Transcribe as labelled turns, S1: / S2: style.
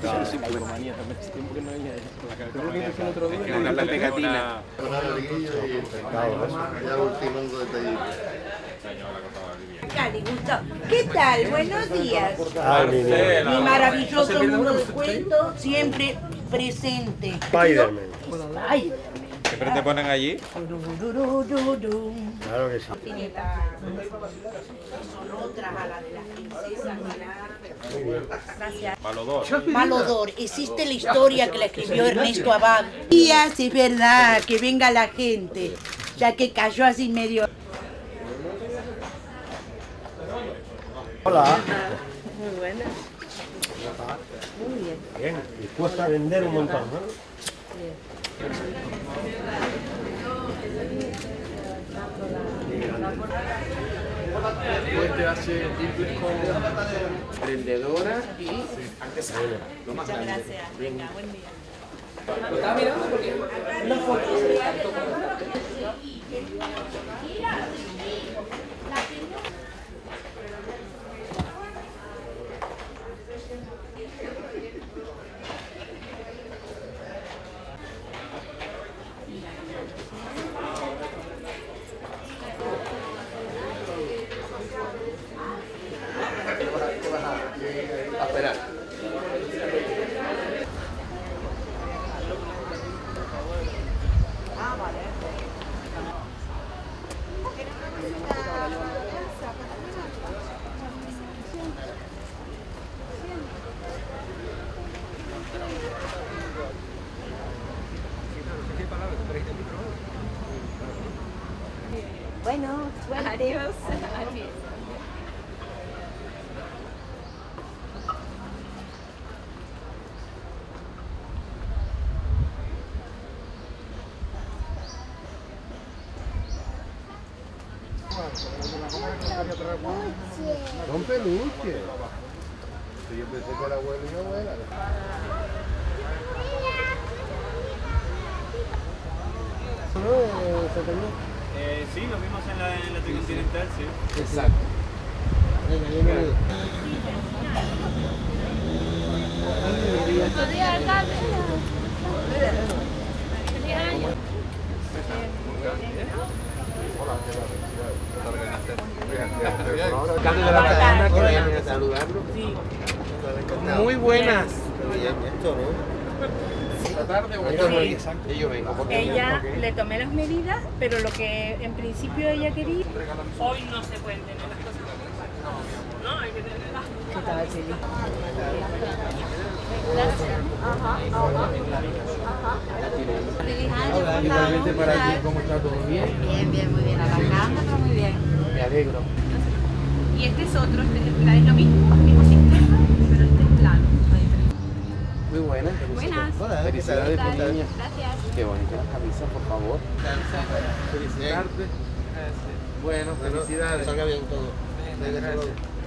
S1: tocado.
S2: Sí, manía también. Hace tiempo que no venía
S1: Yo creo que hice el otro día.
S2: Una la pegatina.
S3: Ya ultimando detallitos.
S4: Cali, Gustavo. ¿Qué tal? Buenos días.
S1: Mi
S4: maravilloso mundo de cuento siempre presente.
S1: Spiderman.
S2: ¿Siempre te ponen allí?
S1: Claro que sí.
S4: Son otras a la de las princesas. Gracias.
S2: Malodor.
S4: Malodor, existe la historia que la escribió Ernesto Abad. Y es verdad, que venga la gente, ya que cayó así medio.
S1: Hola.
S4: Muy buena. Muy bien.
S1: Bien. Y cuesta vender un montón, ¿no?
S2: Después te hace simples con emprendedora y artesana. Lo más grande.
S5: Venga, buen día.
S2: A
S5: Bueno, adiós. Adiós.
S3: Son peluches. Sí, Yo pensé que era abuelo y abuela.
S6: Eh, sí, lo vimos en la, en la Tricontinental, sí.
S2: Exacto. Que vayan a saludarlo. Muy buenas. Tarde o esta noche. Y yo vengo. porque
S5: Ella le tomé las medidas, pero lo que en principio ella quería, hoy no se pueden tener las cosas. No, hay que tenerlas.
S2: Igualmente para ti, ¿cómo está todo bien?
S5: Bien, bien, muy bien. Arrancando, pero muy bien.
S2: Me alegro.
S5: Y este es otro, este es el plan, es lo mismo, el mismo sistema,
S2: Felicidades niña.
S5: Gracias.
S2: Qué bonita la camisa, por favor.
S3: Felicidades.
S2: Bueno, felicidades.
S3: Salga bien todo. Gracias.